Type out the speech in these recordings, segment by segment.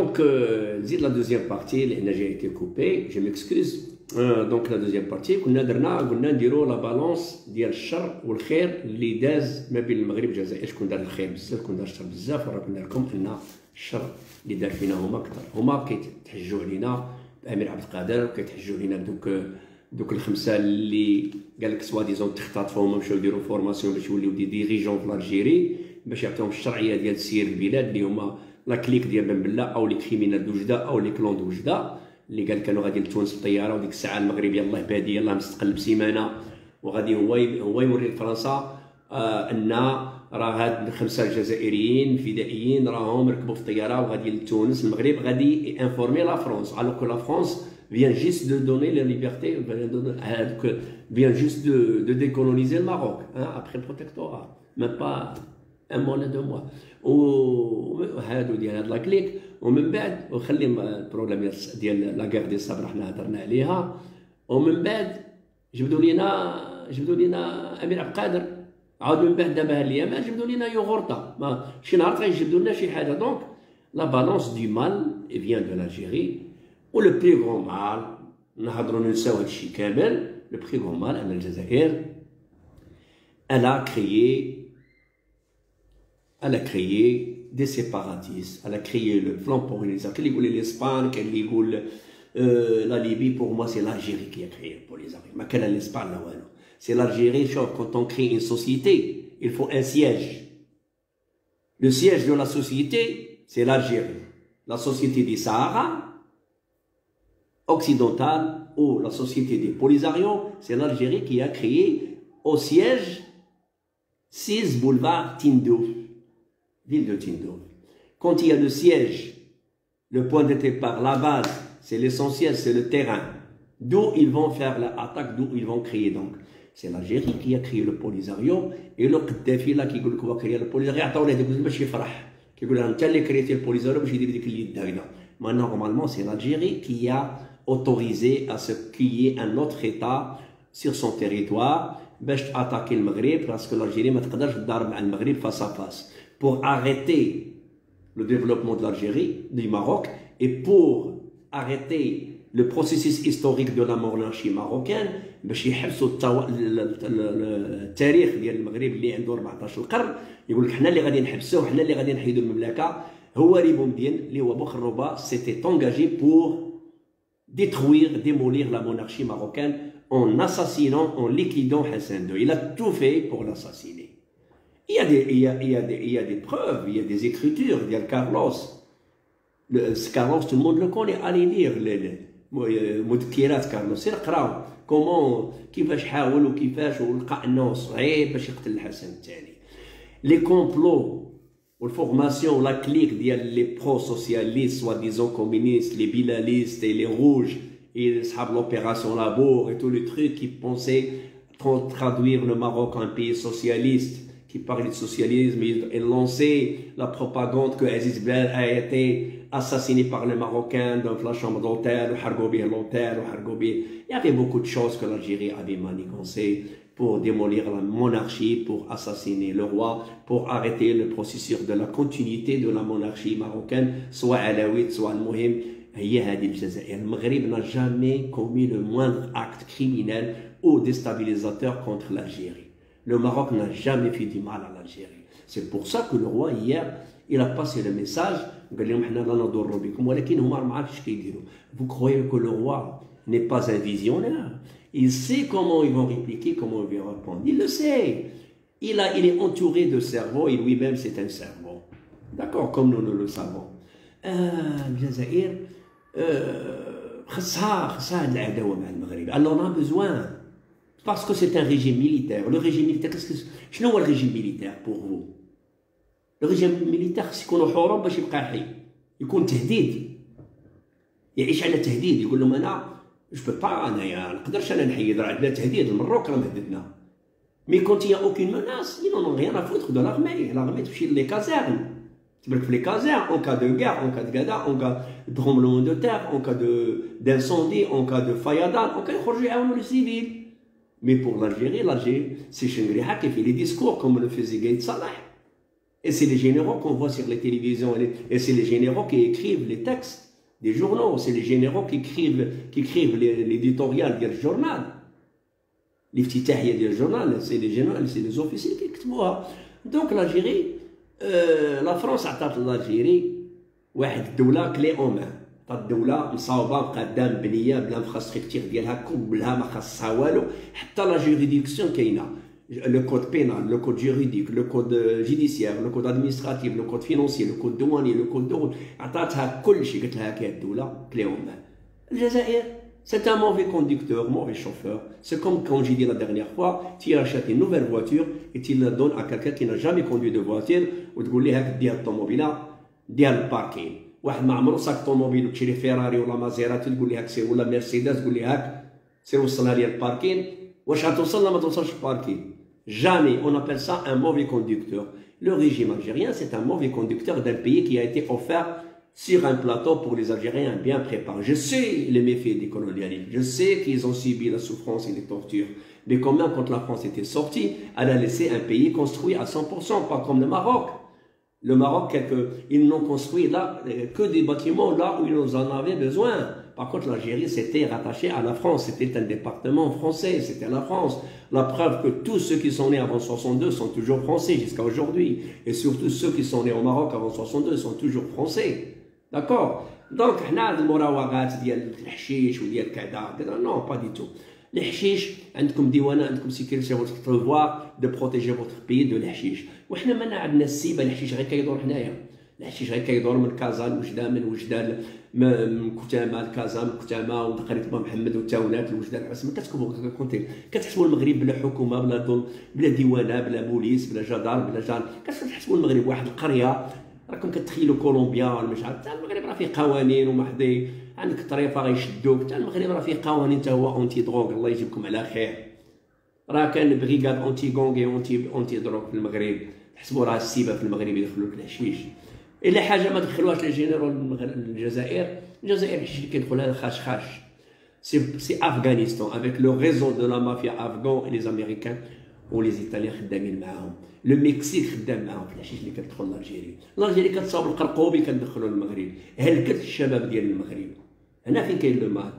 Donc, euh, la deuxième partie, a été coupée, je m'excuse. Euh, donc, la deuxième partie, كنا درنا قلنا نديرو la balance ديال الشر والخير اللي داز ما بين المغرب والجزائر شكون دار الخير بزاف شكون دار الشر بزاف وراه قلنا لكم ان الشر اللي دار فينا هما أكثر هما كيتحجوا علينا بامير عبد القادر وكيتحجوا علينا دوك دوك الخمسه اللي قال لك soi-disant تختطفوا مشاو يديروا formation باش يوليو des dirigeants في Algérie باش يعطيهم الشرعية ديال سير البلاد اللي هما la clique ديال بن بلا أو les criminels d'Oujda أو le clan d'Oujda اللي قال كانوا غادي لتونس بالطيارة وديك الساعة المغرب يلاه بادي يلاه مستقل بسيمانه وغادي هو هو يوري لفرنسا آه أن راه هاد الخمسة الجزائريين الفدائيين راهم ركبوا في الطيارة وغادي لتونس المغرب غادي informer la France alors que la France vient juste de donner la liberté, vient juste de, de décoloniser le Maroc, hein, après le protectorat. Pas mois ولا deux mois وهادو ديال هاد la clique ومن بعد وخلي ال problème ديال la guerre ديال sable حنا هضرنا عليها. ومن بعد جبدوا لينا جبدوا لينا أمير عبد القادر. عاود من بعد دابا الأيام جبدوا لينا يوغورتا. ما شي نهار غيجبدوا لنا شي حاجة. donc la balance du mal vient de l'Algérie و لو بلي غون مال نهضروا ننساو هادشي كامل. لو بلي غون مال أن الجزائر الا كريي elle a créé des séparatistes, elle a créé le flanc pour les l'Espagne, euh, la Libye, pour moi, c'est l'Algérie qui a créé pour les Arabes. Mais quelle est l'Espagne là C'est l'Algérie, quand on crée une société, il faut un siège. Le siège de la société, c'est l'Algérie. La société des Sahara occidentale ou la société des Polisarios, c'est l'Algérie qui a créé au siège 6 boulevards Tindouf ville de Tindouf. Quand il y a le siège, le point de départ, la base, c'est l'essentiel, c'est le terrain. D'où ils vont faire l'attaque, d'où ils vont créer donc. C'est l'Algérie qui a créé le Polisario et le Kadhafi là qui dit qu'il va créer le Polisario. Attends, il dit باش يفرح. كيقول لهم انت اللي كريتي البوليزاريو باش يدير ديك اليد هكذا. Mais normalement, c'est l'Algérie qui a autorisé à ce qu'il y ait un autre État sur son territoire باش attaquer le Maghreb parce que l'Algérie ما تقدرش تضارب مع المغرب face à face pour arrêter le développement de l'Algérie, du Maroc, et pour arrêter le processus historique de la monarchie marocaine باش يحبسوا التاريخ ديال المغرب اللي عنده 14 قرن يقول لك حنا اللي غادي نحبسوه حنا اللي غادي نحيدوا المملكه هو ريبومدين اللي هو بوخروبا سيتي انجاجي بور détruire, démolir la monarchie marocaine en assassinant, en liquidant Hassan II. Il a tout fait pour l'assassiner. Il y, a des, il, y a, il, y a des, il y a des preuves, il y a des écritures. Il y a Carlos. Le, Carlos, tout le monde le connaît. Allez lire مذكرات كارلوس سير قراو كومون كيفاش حاول وكيفاش ولقى انه صعيب باش يقتل الحسن الثاني لي كومبلو والفورماسيون لا كليك ديال لي برو سوسياليست سوا ديزون كومونيست لي بيلاليست اي لي روج et صحاب l'opération Labour et tout le truc qui pensait traduire le Maroc en pays socialiste qui parlait de socialisme, il lançait la propagande que Aziz Ben a été assassiné par les Marocains dans la chambre d'hôtel, l'hôtel, Il y avait beaucoup de choses que l'Algérie avait manigancées pour démolir la monarchie, pour assassiner le roi, pour arrêter le processus de la continuité de la monarchie marocaine, soit alawite, soit al-Muhim. Le Maghreb n'a jamais commis le moindre acte criminel ou déstabilisateur contre l'Algérie. Le Maroc n'a jamais fait du mal à l'Algérie. C'est pour ça que le roi, hier, il a passé le message. Vous croyez que le roi n'est pas un visionnaire? Il sait comment ils vont répliquer, comment ils vont répondre. Il le sait. Il, a, il est entouré de cerveaux et lui-même, c'est un cerveau. D'accord Comme nous, nous le savons. Euh, euh on a besoin parce que c'est un régime militaire. Le régime militaire, qu'est-ce que c'est le régime militaire pour vous Le régime militaire, c'est qu'on حروب باش يبقى حي يكون تهديد يعيش على تهديد يقول لهم انا جو بو با انايا نقدرش انا نحيد راه عندنا تهديد المروك راه مهددنا مي كونت يا اوكين مناس ils n'en ont rien à foutre de l'armée l'armée تمشي لي كازيرن تبارك في لي كازيرن اون كا دو غير اون كا دو كذا اون كا دو ترومبلون دو تير اون كا دو دانسوندي اون كا دو فيضان اون كا يخرجوا يعاونوا لي سيفيل Mais pour l'Algérie, l'Algérie, c'est Chengriha qui fait les discours comme le faisait Gaïd Salah. Et c'est les généraux qu'on voit sur les télévisions. Et c'est les généraux qui écrivent les textes des journaux. C'est les généraux qui écrivent, qui écrivent l'éditorial du journal. الافتتاحيه ديال الجورنال سي لي جينرال سي لي زوفيسير كيكتبوها دونك لاجيري لا فرونس عطات لاجيري واحد الدوله كلي او مان عطات الدوله مصاوبه مقاده مبنيه بلا انفراستركتير ديالها كلها ما خاصها والو حتى لا جوريديكسيون كاينه le code pénal, le code juridique, le code judiciaire, le code administratif, le code financier, le code douanier, le code de route عطاتها كل شيء قلت لها كاين الدوله كلي مان الجزائر c'est un mauvais conducteur, mauvais chauffeur. C'est comme quand j'ai dit la dernière fois, tu achètes une nouvelle voiture et tu la donnes à quelqu'un qui n'a jamais conduit de voiture ou tu dis هاك ديال الطوموبيله ديال الباركين واحد ما عمرو ساك طوموبيل وتشري فيراري ولا مازيراتي تقول لي هاك سير ولا مرسيدس تقول لي هاك سير وصلها لي الباركين واش غتوصل لا ما توصلش الباركين Jamais on appelle ça un mauvais conducteur. Le régime algérien, c'est un mauvais conducteur d'un pays qui a été offert sur un plateau pour les Algériens bien préparés. Je sais les méfaits du colonialisme, je sais qu'ils ont subi la souffrance et les tortures, mais quand même, quand la France était sortie, elle a laissé un pays construit à 100%, pas comme le Maroc. Le Maroc, ils n'ont construit là euh, que des bâtiments là où ils en avaient besoin. Par contre, l'Algérie s'était rattachée à la France, c'était un département français, c'était la France. La preuve que tous ceux qui sont nés avant 62 sont toujours français jusqu'à aujourd'hui, et surtout ceux qui sont nés au Maroc avant 62 sont toujours français. D'accord? Donc, non, pas du tout. الحشيش. با عندكم ديوانة عندكم sécurité votre travail de protéger votre pays du الحشيش وحنا ما عندنا السيبة الحشيش غير كيدور حنايا الحشيش غير كيدور من كازا لوجدان من وجدان من كتامة لكازا من كتامة وتقريبا محمد والتاونات لوجدان بس ما كتكونوا كونتي كتحسبوا المغرب بلا حكومة بلا دول بلا ديوانة بلا بوليس بلا جدار بلا جان. كتحسبوا المغرب واحد القريه راكم كتخيلوا كولومبيا ولا مش عارف. المغرب فيه قوانين ومحدي عندك الطريفه غيشدوك حتى المغرب راه فيه قوانين حتى هو anti-drogue الله يجيبكم على خير. راه كان brigade anti-gang anti anti-drogue في المغرب. تحسبوا راه السيبة في المغرب يدخلوا الحشيش. إلا حاجة ما دخلوهاش للجينيرال الجزائر. الجزائر الحشيش كيدخلها خاش c'est c'est افغانستان avec le réseau de la mafia afghane les Américains و les Italiens خدامين معاهم. le Mexique خدام معاهم في الحشيش اللي كتدخل l'Algérie l'Algérie كتصاوب القرقوبي كندخلو للمغرب. هلكت الشباب ديال المغرب؟ هنا فين كاين le mal؟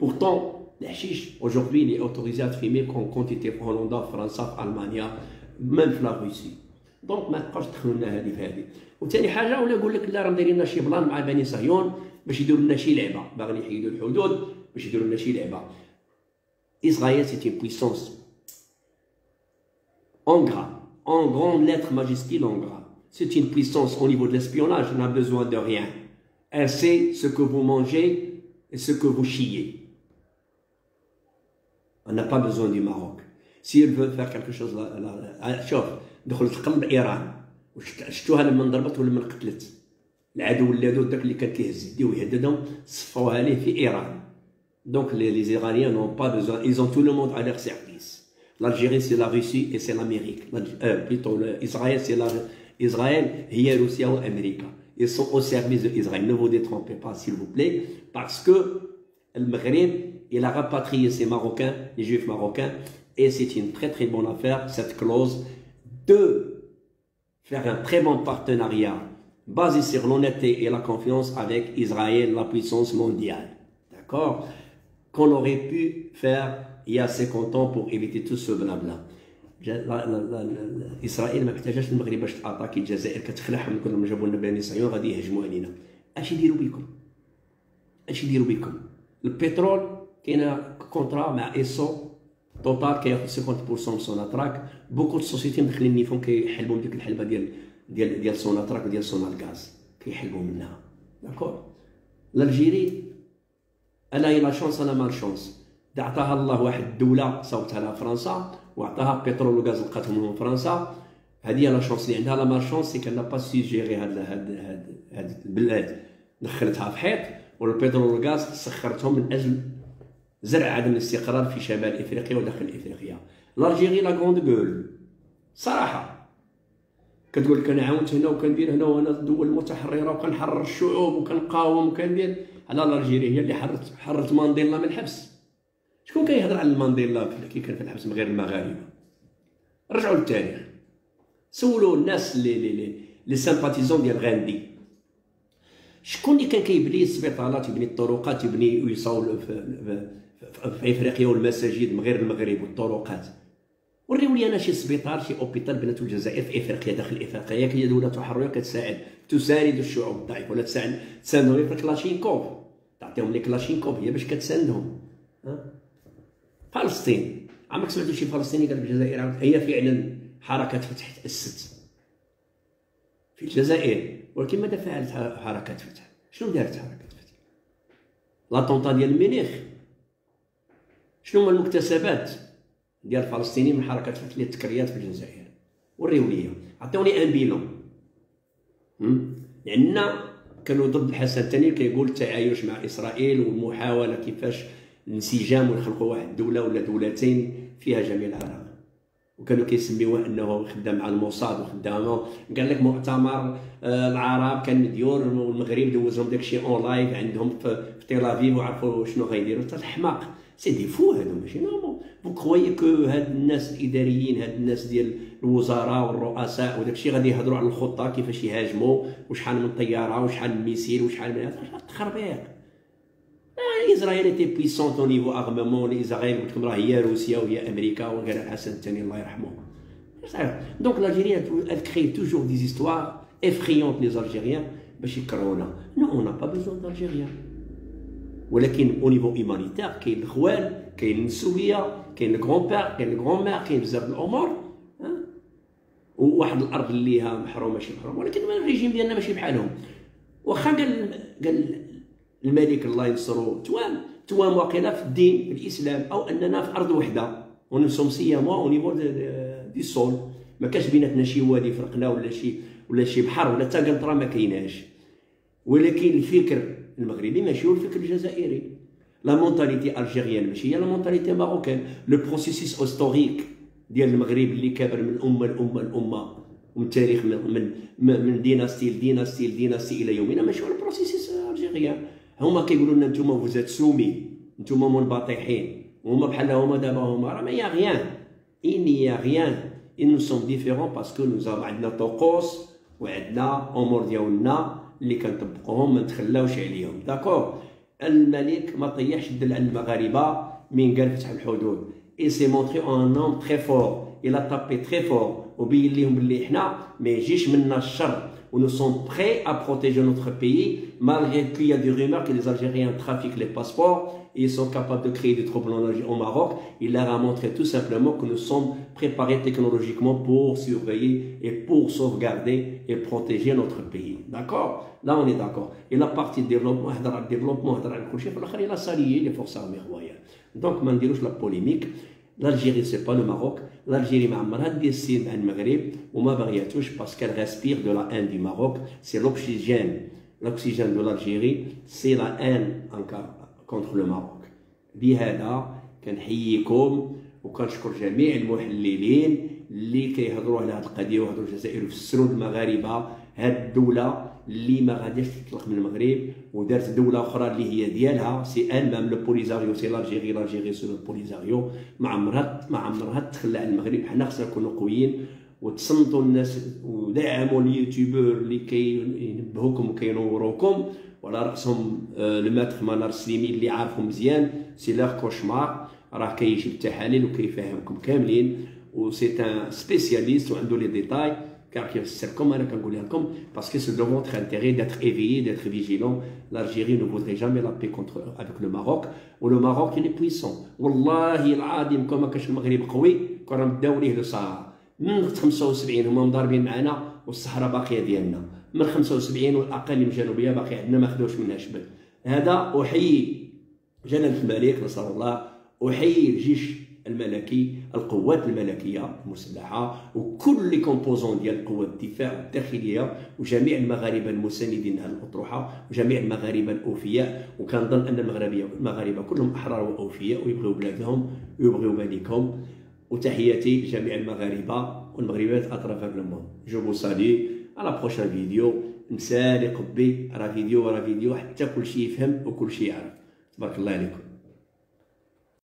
pourtant الحشيش aujourd'hui il est autorisé fumer qu'une quantité في هولندا في فرنسا في المانيا même في la Russie donc ما تبقاوش تدخلوا لنا هذه في هذه وثاني حاجة ولا يقول لك لا راه دايرين لنا شي plan مع بني صهيون باش يديروا لنا شي لعبه باغيين يحيدوا الحدود باش يديروا لنا شي لعبه اسرائيل سيتي بويسونس en gras, en grandes lettres majuscules en gras. C'est une puissance au niveau de l'espionnage, elle n'a besoin de rien. Elle sait ce que vous mangez et ce que vous chiez. On n'a pas besoin du Maroc. Si elle veut faire quelque chose, شوف دخلت قلب ايران شفتوها لما انضربت ولما قتلت العدو اللدود داك اللي كان كيهز يديه ويهددهم صفوها ليه في ايران دونك لي ايرانيان نون با بيزوان ils ont tout le monde à leur service L'Algérie, c'est la Russie et c'est l'Amérique. Euh, plutôt, Israël, c'est Israël, et Russie ou Amérique. Ils sont au service d'Israël. Ne vous détrompez pas, s'il vous plaît, parce que le Maghreb, il a rapatrié ses Marocains, les Juifs marocains, et c'est une très très bonne affaire, cette clause, de faire un très bon partenariat basé sur l'honnêteté et la confiance avec Israël, la puissance mondiale. D'accord? Qu'on aurait pu faire y a 50 ans pour éviter tout ce blabla اسرائيل ما محتاجاش المغرب باش ت attaquer الجزائر كتخلعهم كلهم جابوا لنا بني صهيون غادي يهجموا علينا اش يديروا بكم اش يديروا بكم البترول كاينة contrat مع ايسو توتال كياخذ 50% من سوناتراك beaucoup de sociétés مدخلين نيفون كيحلبوا ديك الحلبه ديال ديال ديال سوناتراك وديال سونال غاز كيحلبوا منها d'accord l'Algérie a la chance a la malchance عطاها الله واحد الدولة صوبتها لها فرنسا وعطاها بترول وغاز لقاتهم من فرنسا. هذه la chance اللي عندها. la malchance c'est qu'on n'a pas su gérer هاد هاد هاد هاد البلاد. دخلتها في حيط والبترول والغاز سخرتهم من أجل زرع عدم الاستقرار في شمال إفريقيا وداخل إفريقيا. l'Algérie la grande gueule صراحة. كتقول لك أنا عاونت هنا وكندير هنا وأنا الدول المتحررة وكنحرر الشعوب وكنقاوم وكندير. على l'Algérie هي اللي حررت حررت مانديلا من الحبس شكون كيهضر على مانديلا كي كان في الحبس من غير المغاربة؟ رجعوا للتاريخ. سولوا الناس اللي les les sympathisants ديال غاندي. شكون اللي كان كيبني السبيطارات يبني الطرقات يبني ويصاول في, في, في إفريقيا والمساجد من غير المغرب والطرقات؟ وريو لي أنا شي سبيطار شي hôpital بنات الجزائر في إفريقيا داخل إفريقيا. هي دولة حرية كتساعد. تساند الشعوب الضعيفة ولا تساعد تساندهم في كلاشينكوف. تعطيهم les kalachnikovs هي باش كتساندهم. فلسطين. عمرك سمعتوا شي فلسطيني قال الجزائر؟ هي فعلا حركة فتح تاسست في الجزائر. ولكن ماذا فعلت حركة فتح؟ شنو دارت حركة فتح؟ لا طونطا ديال مينيخ شنو هما المكتسبات ديال الفلسطينيين من حركة فتح التكريات في الجزائر؟ وريو ليا. عطيوني ان بيلون. لأن كانوا ضد الحسن الثاني كيقول التعايش مع إسرائيل والمحاولة كيفاش الانسجام ونخلقوا واحد الدولة ولا دولتين فيها جميع العرب وكانوا كيسميوه أنه خدام مع الموساد وخدام قال لك مؤتمر آه، العرب كان مديور والمغرب دوزهم داكشي en live عندهم في تيل أفيف وعرفوا شنو غيديروا. حتى الحماق c'est des fous هادو ماشي normal faut croire que هاد الناس الإداريين هاد الناس ديال الوزراء والرؤساء وداكشي غادي يهضروا على الخطة كيفاش يهاجموا وشحال من طيارة وشحال من missile وشحال من هذا تخربيق إسرائيل est puissante au niveau armement اسرائيل قلت لكم راه هي روسيا وهي أمريكا وقال الحسن الثاني الله يرحمه. donc l'Algérie elle crée toujours des histoires effrayantes les باش يكرهونا. nous on n'a pas besoin d'Algériens. ولكن au niveau humanitaire كاين الإخوان كاين النسويه كاين ال grand-père كاين ال grand-mère كاين بزاف الأمور وواحد الأرض اللي ها محرومة ماشي محرومة. ولكن الريجيم ديالنا ماشي بحالهم. واخا قال قال الملك الله ينصرو توام توام واقيلا في الدين في الإسلام أو أننا في أرض وحدة. و nous sommes siamois au niveau du sol ما كاش بيناتنا شي وادي فرقنا ولا شي ولا شي بحر ولا حتى قنطرة ما كايناش. ولكن الفكر المغربي ماشي هو الفكر الجزائري. la mentalité algérienne ماشي هي la mentalité marocaine le processus historique ديال المغرب اللي كابر من الامه الامه الامه ومن التاريخ من من من dynastie ل dynastie ل dynastie إلى يومنا ماشي هو ال processus algérien هما كيقولوا لنا نتوما vous êtes soumis نتوما منبطحين هما بحال هما دابا هما راه ما y a rien y a rien nous sommes différents parce que nous عندنا طقوس وعندنا أمور ديالنا اللي كنطبقوهم ما نتخلاوش عليهم. d'accord الملك ما طيحش الدل عند المغاربة من قال فتح الحدود. il s'est montré un homme très fort il a tapé très fort وبين لهم بلي حنا ما يجيش منا الشر. Où nous sommes prêts à protéger notre pays, malgré qu'il y a des rumeurs que les Algériens trafiquent les passeports et sont capables de créer des troubles au Maroc. Il leur a montré tout simplement que nous sommes préparés technologiquement pour surveiller et pour sauvegarder et protéger notre pays. D'accord? Là, on est d'accord. Et la partie développement, développement, il a salié les forces armées royales. Donc, je la polémique. l'Algérie c'est pas le Maroc. l'Algérie ما عمرها دير السين مع المغرب وما بغياتوش باسكو ريسبير دو لا ان دي ماروك سي l'oxygène l'oxygène de l'Algérie. C'est la haine contre le Maroc. بهذا كنحييكم وكنشكر جميع المحللين اللي كيهضروا على هذه القضية ويهضروا الجزائر ويفسروا المغاربه هذه الدولة اللي ما غاديش تطلق من المغرب ودارت دولة أخرى اللي هي ديالها c'est même le Polisario c'est l'Algérie l'Algérie c'est le Polisario. ما عمرها ما عمرها تخلى على المغرب حنا خصنا نكونوا قويين وتصنتوا الناس ودعموا اليوتيوبر اللي كينبهوكم وكينوروكم وعلى رأسهم ال maître آه، منار السليمي اللي عارفهم مزيان. c'est leur cauchemar راه كيجيب التحاليل وكيفهمكم كاملين و c'est un spécialiste وعنده les détails. Car c'est comme parce que c'est de votre intérêt d'être éveillé, d'être vigilant. L'Algérie ne voudrait jamais la paix contre, avec le Maroc, ou le Maroc il est puissant. والله العظيم كما كاش المغرب قوي كنا نبداو ليه للصحراء من 75 هما مضاربين معنا والصحراء باقيه ديالنا من 75 والاقاليم الجنوبيه باقي عندنا ما خدوش منها شبر لهذا احيي جلاله الملك نصره الله احيي الجيش الملكي القوات الملكية المسلحه وكل les composantes ديال قوات الدفاع الداخليه وجميع المغاربة المساندين لهذه الأطروحة وجميع المغاربة الأوفياء وكنظن أن المغاربه المغاربة كلهم أحرار وأوفياء ويبغيو بلادهم ويبغيو ملكهم وتحياتي لجميع المغاربة والمغربات أطراف ال monde. je vous salue على بروشان فيديو نسالي قبي راه فيديو ورا فيديو حتى كل شيء يفهم وكل شيء يعرف. تبارك الله عليكم.